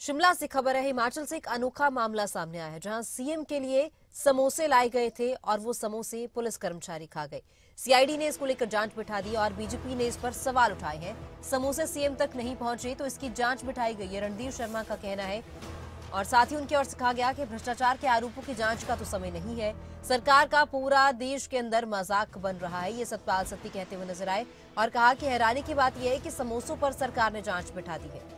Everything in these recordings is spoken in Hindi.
शिमला से खबर है, हिमाचल से एक अनोखा मामला सामने आया है, जहाँ सीएम के लिए समोसे लाए गए थे और वो समोसे पुलिस कर्मचारी खा गए। सीआईडी ने इसको लेकर जाँच बिठा दी और बीजेपी ने इस पर सवाल उठाए हैं। समोसे सीएम तक नहीं पहुँचे तो इसकी जाँच बिठाई गई है, रणधीर शर्मा का कहना है। और साथ ही उनकी ओर से कहा गया कि भ्रष्टाचार के आरोपों की जाँच का तो समय नहीं है। सरकार का पूरा देश के अंदर मज़ाक बन रहा है, ये सतपाल सत्ती कहते हुए नज़र आए और कहा कि हैरानी की बात यह है कि समोसों पर सरकार ने जाँच बिठा दी है।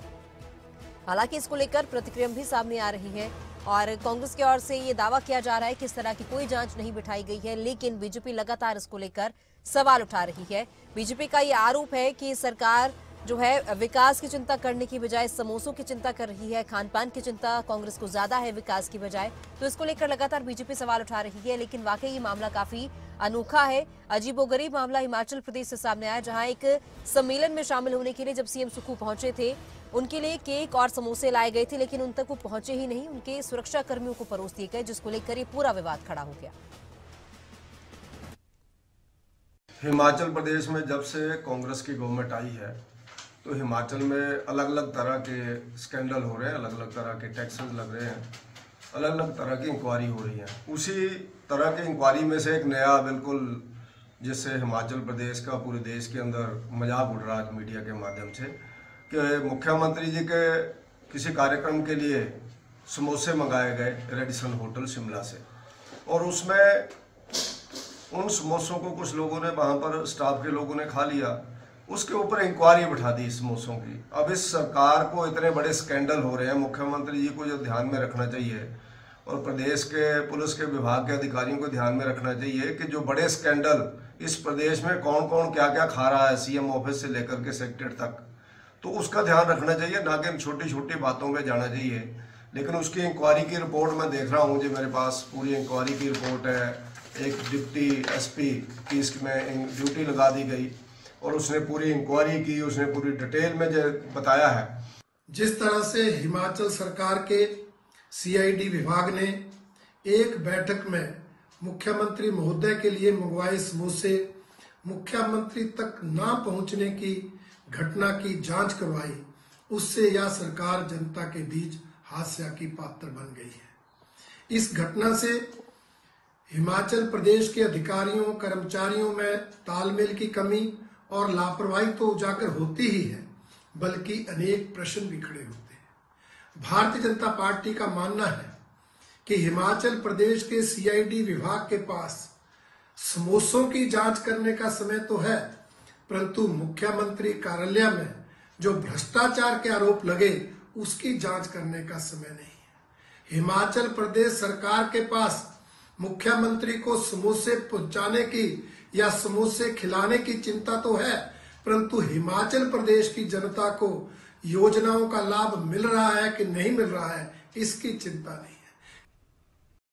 हालाँकि इसको लेकर प्रतिक्रिया भी सामने आ रही है और कांग्रेस की ओर से ये दावा किया जा रहा है कि इस तरह की कोई जाँच नहीं बिठाई गई है, लेकिन बीजेपी लगातार इसको लेकर सवाल उठा रही है। बीजेपी का ये आरोप है कि सरकार जो है, विकास की चिंता करने की बजाय, समोसों की चिंता कर रही है खान पान की चिंता, कांग्रेस को ज़्यादा है विकास की बजाय। तो इसको लेकर लगातार बीजेपी सवाल उठा रही है, लेकिन वाकई ये मामला काफ़ी अनोखा है। अजीबोगरीब मामला हिमाचल प्रदेश से सामने आया, जहाँ एक सम्मेलन में शामिल होने के लिए जब सीएम सुखू पहुँचे थे, उनके लिए केक और समोसे लाए गए थे, लेकिन उन तक वो पहुँचे ही नहीं। उनके सुरक्षा कर्मियों को परोस दिए गए, जिसको लेकर ये पूरा विवाद खड़ा हो गया। हिमाचल प्रदेश में जब से कांग्रेस की गवर्नमेंट आई है तो हिमाचल में अलग अलग तरह के स्कैंडल हो रहे हैं अलग अलग तरह के टैक्सेस लग रहे हैं अलग अलग तरह की इंक्वायरी हो रही है। उसी तरह की इंक्वायरी में से एक नया बिल्कुल जिससे हिमाचल प्रदेश का पूरे देश के अंदर मज़ाक उड़ रहा है मीडिया के माध्यम से, कि मुख्यमंत्री जी के किसी कार्यक्रम के लिए समोसे मंगाए गए रेडिसन होटल शिमला से। और उसमें उन समोसों को कुछ लोगों ने, वहाँ पर स्टाफ के लोगों ने खा लिया। उसके ऊपर इंक्वायरी बिठा दी इस मौसम की। अब इस सरकार को इतने बड़े स्कैंडल हो रहे हैं। मुख्यमंत्री जी को जो ध्यान में रखना चाहिए और प्रदेश के पुलिस के विभाग के अधिकारियों को ध्यान में रखना चाहिए कि जो बड़े स्कैंडल इस प्रदेश में कौन कौन क्या क्या खा रहा है सीएम ऑफ़िस से लेकर के सेक्टर तक। तो उसका ध्यान रखना चाहिए, ना कि छोटी छोटी बातों में जाना चाहिए। लेकिन उसकी इंक्वायरी की रिपोर्ट मैं देख रहा हूँ जी, मेरे पास पूरी इंक्वायरी की रिपोर्ट है। एक डिप्टी एसपी की इसमें ड्यूटी लगा दी गई। और उसने पूरी इंक्वायरी की, उसने पूरी डिटेल में बताया है। जिस तरह से हिमाचल सरकार के सीआईडी विभाग ने एक बैठक में मुख्यमंत्री महोदय के लिए मंगवाए समोसे, मुख्यमंत्री तक ना पहुँचने की घटना की जाँच करवाई, उससे यह सरकार जनता के बीच हास्य की पात्र बन गई है। इस घटना से हिमाचल प्रदेश के अधिकारियों, कर्मचारियों में तालमेल की कमी और लापरवाही तो उजागर होती ही है, बल्कि अनेक प्रश्न भी खड़े होते हैं। भारतीय जनता पार्टी का मानना है कि हिमाचल प्रदेश के सीआईडी विभाग के पास समोसों की जाँच करने का समय तो है, परंतु मुख्यमंत्री कार्यालय में जो भ्रष्टाचार के आरोप लगे, उसकी जाँच करने का समय नहीं है। हिमाचल प्रदेश सरकार के पास मुख्यमंत्री को समोसे पहुँचाने की या समोसे खिलाने की चिंता तो है, परंतु हिमाचल प्रदेश की जनता को योजनाओं का लाभ मिल रहा है कि नहीं मिल रहा है, इसकी चिंता नहीं।